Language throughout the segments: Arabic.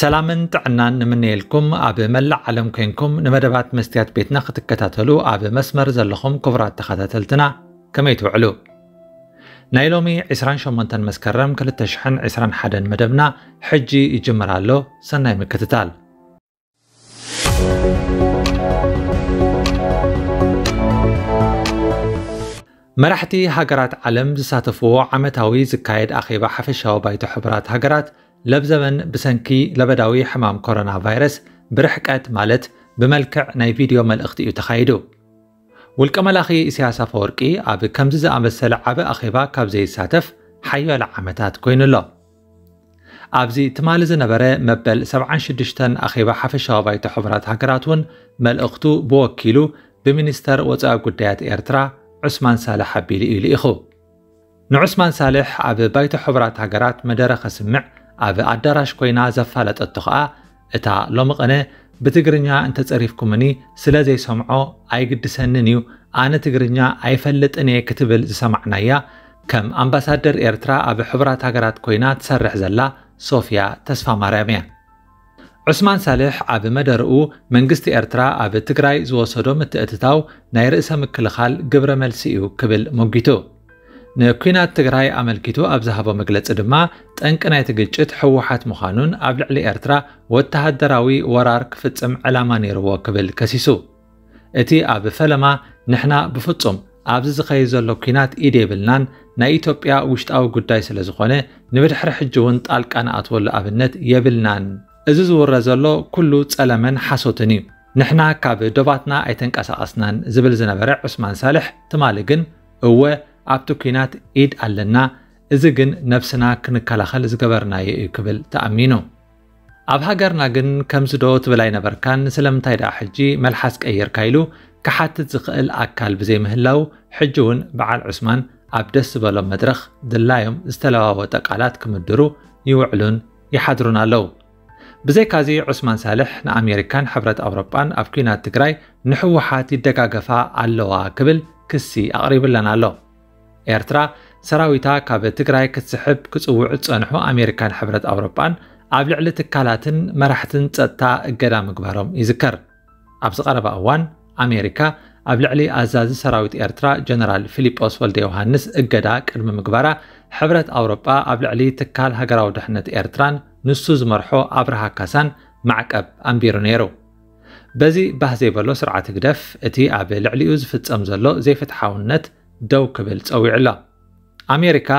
ሰላምን ጥዕናን ንምንየልኩም ኣብ መላእ ዓለም ኮንኩም ንመደባት መስትያት ቤትና ክትከታተሉ ኣብ መስመር ዘለኹም ክቡራት ተኸታተልትና ከመይ ትውዕሉ ናይ ሎሚ 28 መስከረም 221 መደብና ሕጂ ይጅምር ኣሎ ሰናይ ምክትታል መራሕቲ ሃገራት ዓለም ዝሳተፍዎ ዓመታዊ ዝካየድ ኣኼባ ሓፈሻዊ ባይቶ ሕቡራት ሃገራት لب زمن بسنኪ ለበዳዊ ሕማም ኮሮና ቫይረስ ብርሕቀት ማለት ብመልክዕ ናይ ቪድዮ መልእኽቲ እዩ ተኻይዱ ውልቀ መላኺ እስያስ አፈወርቂ ኣብ ከምዚ ዝኣመሰለ ዓበ ኣኼባ ካብ ዘይሳተፍ ሓያሎ ዓመታት ኮይኑ ኣሎ ኣብዚ ትማሊ ዝነበረ መበል 76 ኣኼባ ሓፈሻዊ ባይቶ ሕቡራት ሃገራት እውን መልእኽቱ ብወኪሉ ብሚኒስተር ወፃኢ ጉዳያት ኤርትራ ዑስማን ሳልሕ ኣቢሉ እዩ ልኢኹ ንዑስማን ሳልሕ ኣብ ባይቶ ሕቡራት ሃገራት መደረ ከስምዕ ኣብ ኣዳራሽ ኮይና ዘፋለጠቶ ከዓ እታ ሎሚ ቐነ ብትግርኛ እንተፀሪፍኩምኒ ስለ ዘይሰምዖ ኣይግድሰንን እዩ ኣነ ትግርኛ ኣይፈልጥን እየ ክትብል ዝሰማዕናያ ከም ኣምባሳደር ኤርትራ ኣብ ሕቡራት ሃገራት ኮይና ትሰርሕ ዘላ ሶፊያ ተስፋ ማርያም እያ ዑስማን ሳልሕ ኣብ መደርኡ መንግስቲ ኤርትራ ኣብ ትግራይ ዝወሰዶ ምትእትታው ናይ ርእሰ ምክልኻል ግብረ መልሲ እዩ ክብል ሞጊቱ ንኩናት ትግራይ ኣመልኪቱ ኣብ ዝሃቦ መግለፂ ድማ ጠንቂ ናይቲ ግጭት ሕወሓት ምዃኑን ኣብ ልዕሊ ኤርትራ ወተሃደራዊ ወራር ክፍጽም ዕላማ ነይርዎ ክብል ከሲሱ እቲ ኣብ ፈለማ ንሕና ብፍጹም ኣብዚ ዝኸይድ ዘሎ ኩናት ኢድ የብልናን ናይ ኢትዮጵያ ውሽጣዊ ጉዳይ ስለ ዝኾነ ንብድሕሪ ሕጂ እውን ጣልቃ ንኣትወሉ ኣብነት የብልናን እዚ ዝውረ ዘሎ ኩሉ ጸለመን ሓሶትን እዩ ንሕና ካብ ዶባትና ኣይተንቀሳቐስናን ዝብል ዝነበረ ዑስማን ሳልሕ ትማሊ ግን እወ ኣብቲ ኩናት ኢድ ኣለና እዚ ግን ነብስና ክንከላኸል ዝገበርናዮ እዩ ክብል ተኣሚኑ ኣብ ሃገርና ግን ከምዚ ዶ ትብል ኣይነበርካን ስለምንታይ ደኣ ሕጂ መልሓስ ቀይርካ ኢሉ ክሓትት ዝኽእል ኣካል ብዘይምህላው ሕጂ እውን በዓል ዑስማን ኣብ ደስ ዝበሎም መድረኽ ድላዮም ዝተለዋወጠ ቃላት ክምድሩ ይውዕሉን ይሓድሩን ኣለው ብዘይካዚ ዑስማን ሳልሕ ንኣሜሪካን ሕብረት ኣውሮጳን ኣብ ኩናት ትግራይ ንሕወሓት ይደጋገፋ ኣለዋ ክብል ክሲ ኣቕሪብለን ኣሎ ኤርትራ ሰራዊታ ካብ ትግራይ ክትስሕብ ክፅውዕ ዝፀንሑ ኣሜሪካን ሕብረት ኣውሮጳን ኣብ ልዕሊ ትካላትን መራሕትን ፀጥታ እገዳ ምግባሮም ይዝከር ኣብዚ ቀረባ እዋን ኣሜሪካ ኣብ ልዕሊ ኣዛዚ ሰራዊት ኤርትራ ጀነራል ፊልጶስ ወልደ ዮሃንስ እገዳ ቅድሚ ምግባራ ሕብረት ኣውሮጳ ኣብ ልዕሊ ትካል ሃገራዊ ድሕነት ኤርትራን ንሱ ዝመርሖ ኣብርሃ ካሳን ማዕቀብ ኣንቢሩ ነይሩ በዚ ባህ ዘይበሎ ስርዓት ግደፍ እቲ ኣብ ልዕሊኡ ዝፍፀም ዘሎ ዘይፍትሓውነት ደው ክብል ፀዊዑ ኣሎ ኣሜሪካ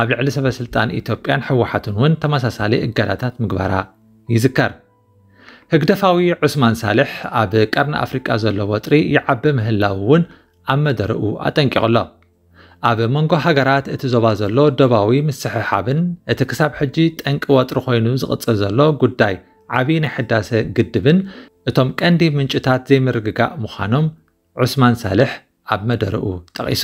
ኣብ ልዕሊ ሰበስልጣን ኢትዮጵያን ሕወሓትን እውን ተመሳሳሊ እገዳታት ምግባራ ይዝከር ህግደፋዊ ዑስማን ሳልሕ ኣብ ቀርኒ ኣፍሪቃ ዘሎ ወጥሪ ይዓቢ ምህላው እውን ኣብ መደርኡ ኣጠንቂቑ ኣሎ ኣብ መንጎ ሃገራት እቲ ዞባ ዘሎ ደባዊ ምስሕሓብን እቲ ክሳብ ሕጂ ጠንቂ ወጥሪ ኮይኑ ዝቕፅል ዘሎ ጉዳይ ዓብዪ ናይ ሕዳሰ ግድብን እቶም ቀንዲ ምንጭታት ዘይምርግጋእ ምዃኖም ዑስማን ሳልሕ ኣብ መደረኡ ጠቒሱ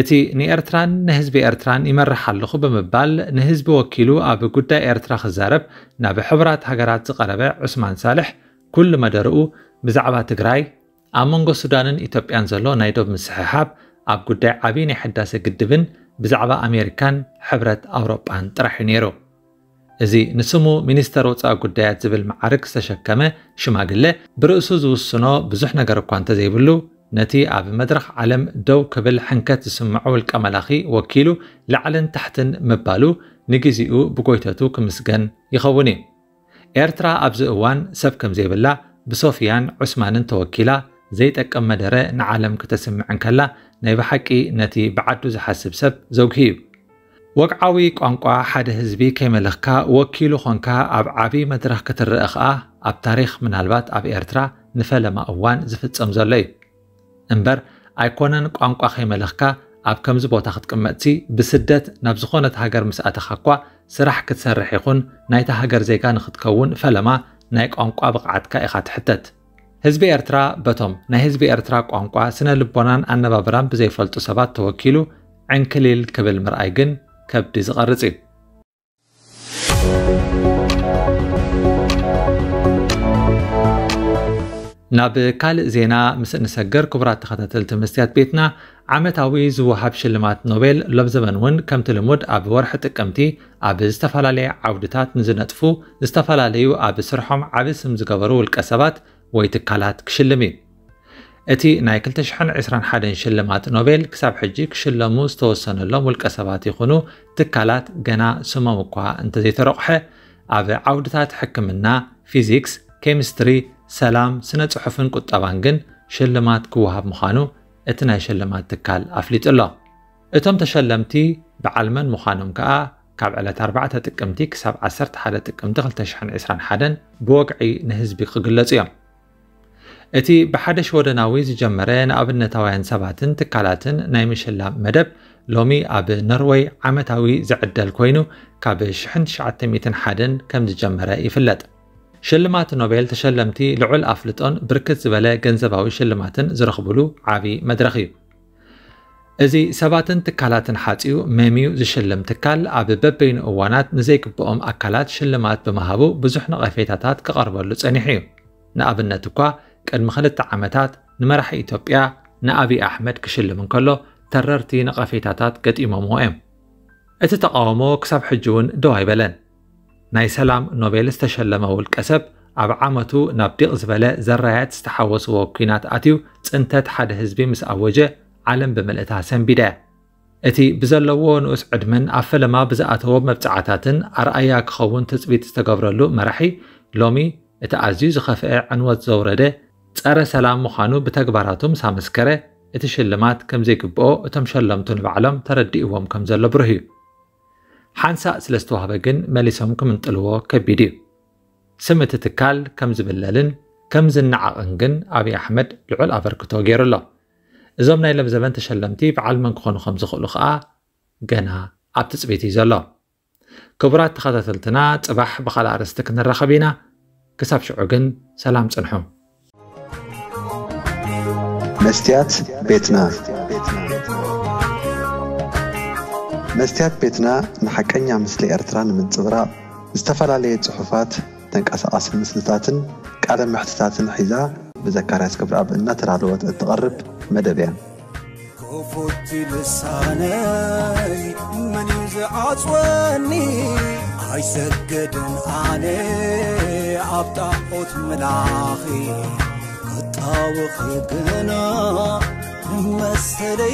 እቲ ንኤርትራን ንህዝቢ ኤርትራን ይመርሕ ኣለኹ ብምባል ንህዝቢ ወኪሉ ኣብ ጉዳይ ኤርትራ ክዛረብ ናብ ሕቡራት ሃገራት ዝቐረበ ዑስማን ሳልሕ ኩሉ መደርኡ ብዛዕባ ትግራይ ኣብ መንጎ ሱዳንን ኢትዮጵያን ዘሎ ናይ ዶብ ምስሕሓብ ኣብ ጉዳይ ዓብዪ ናይ ሕዳሴ ግድብን ብዛዕባ ኣሜሪካን ሕብረት ኣውሮጳን ጥራሕ እዩ ነይሩ እዚ ንስሙ ሚኒስተር ወፃኢ ጉዳያት ዝብል መዓርግ ዝተሸከመ ሽማግለ ብርእሱ ዝውስኖ ብዙሕ ነገር እኳ እንተዘይብሉ ነቲ ኣብ መድረኽ ዓለም ደው ክብል ሕንከት ዝስምዖ ውልቀ መላኺ ወኪሉ ላዕልን ታሕትን ምባሉ ንግዚኡ ብጎይተቱ ክምስገን ይኸውን እዩ ኤርትራ ኣብዚ እዋን ሰብ ከም ዘይብላ ብሶፊያን ዑስማንን ተወኪላ ዘይጠቅም መደረ ንዓለም ክተስምዕን ከላ ናይ ብሓቂ ነቲ ብዓዱ ዝሓስብ ሰብ ዘጉሂ እዩ ወግዓዊ ቋንቋ ሓደ ህዝቢ ከይመልኽካ ወኪሉ ኾንካ ኣብ ዓብዪ መድረኽ ክትርአ ኸኣ ኣብ ታሪክ ምናልባት ኣብ ኤርትራ ንፈለማ እዋን ዝፍጸም ዘሎ እዩ እምበር ኣይኮነን ቋንቋ ከይመለኽካ ኣብ ከምዚ ቦታ ክትቅመጥሲ ብስደት ናብ ዝኾነት ሃገር ምስ ኣተኻ እኳ ስራሕ ክትሰርሕ ይኹን ናይታ ሃገር ዜጋ ንክትከውን ፈለማ ናይ ቋንቋ ብቕዓትካ ኢኻ ትሕተት ህዝቢ ኤርትራ በቶም ናይ ህዝቢ ኤርትራ ቋንቋ ስነ ልቦናን ኣነባብራን ብዘይፈልጡ ሰባት ተወኪሉ ዕንክሊል ክብል ምርኣይ ግን ከብዲ ዝቐርጽ እዩ ناب كال زينا مس نسجر كبرات تخطت التمستيات بيتنا عمت عويز وحب شلمات نوبل لبزمن ون كم تلمود اب ورحة كمتي اب استفالالي عودتات نزنتفو استفالاليو اب سرحم اب سمزقبرو الكسبات ويتكالات كشلمي اتي نايكل تشحن عسران حدن شلمات نوبل كساب حجي كشلمو استوصن اللوم الكسبات يخونو تكالات جنا سمو قوا انتزي ترقحة اب عودتات حكمنا فيزيكس كيمستري سلام سنة صحفن قطبان جن شلمات كوهاب مخانو اتنا شلمات تكال أفليت الله اتم تشلمتي بعلمن مخانم كأ كاب على أربعة تكمتي كسب عسرت حالة تكمتي غل تشحن عسران حدن بوقعي نهزبي قلت يوم እቲ ብሓደሽ ወደናዊ ዝጀመረ ንኣብነታውያን ሰባትን ትካላትን ናይ ምሽላም መደብ ሎሚ ኣብ ኖርዌይ ዓመታዊ ዝዕደል ኮይኑ ካብ 1901 ከም ዝጀመረ يفلتن ሽልማት ኖቤል ተሸለምቲ ልዑል ኣፍልጦን ብርክት ዝበለ ገንዘባዊ ሽልማትን ዝረኽብሉ ዓብዪ መድረኽ እዩ እዚ ሰባትን ትካላትን ሓፂኡ መሚዩ ዝሽልም ትካል ኣብ በበይኑ እዋናት ንዘይግብኦም ኣካላት ሽልማት ብምሃቡ ብዙሕ ነቐፌታታት ክቐርበሉ ጸኒሕ እዩ ንኣብነት እኳ ቅድሚ ክልተ ዓመታት ንመራሒ ኢትዮጵያ ንኣብዪ ኣሕመድ ክሽልም እንከሎ ተረርቲ ነቐፌታታት ገጢሞምዎ እዮም እቲ ተቃውሞ ክሳብ ሕጂ እውን ደው ኣይበለን ناي سلام نوبيل استشلمه الكسب أب عامتو نابدق زبالة زرعات استحوص وكينات أتيو تنتت حد هزبي مس أوجه عالم بملئتها سنبدا أتي بزلوو نوس عدمن أفل ما بزأتو مبتعاتاتن أرأيا كخوون تسبي تستقبرلو مرحي لومي اتعزيز خفئ عنوات زوردة تأرى سلام مخانو بتقباراتو مسامسكرة اتشلمات كمزيك بقو اتمشلمتون بعلم تردئوهم كمزلو برهيو ሓንሳእ ስለ ዝተዋህበ ግን መሊሶም ክምንጥልዎ ከቢድ እዩ ስም እቲ ትካል ከም ዝብለልን ከም ዝነዓቕን ግን ኣብዪ ኣሕመድ ልዑል ኣበርክቶ ገይሩ ኣሎ እዞም ናይ ለም ዘበን ተሸለምቲ በዓል መን ክኾኑ ከም ዝኽእሉ ከዓ ገና ኣብቲ ፅቤት እዩ ዘሎ ክቡራት ተኸታተልትና ፅባሕ ብካልእ ኣርእስቲ ክንራኸብ ኢና ክሳብ ሽዑ ግን ሰላም ፅንሑ መስትያት ቤትና መስትያት ቤትና ንሓቀኛ ምስሊ ኤርትራ ንምንፅብራቕ ዝተፈላለየ ፅሑፋት ተንቀሳቐሲ ምስልታትን ቃለ ምሕትታትን ሒዛ ብዘካርያስ ክብረኣብ እናተዳለወት እትቐርብ መደብ እያ ኮፎቲ ልሳነይ መን እዩ ዝዓፅወኒ ኣይሰገድን ኣነ ኣብ ጣዖት መላኺ ኣጣውኺ ግና مستليفتي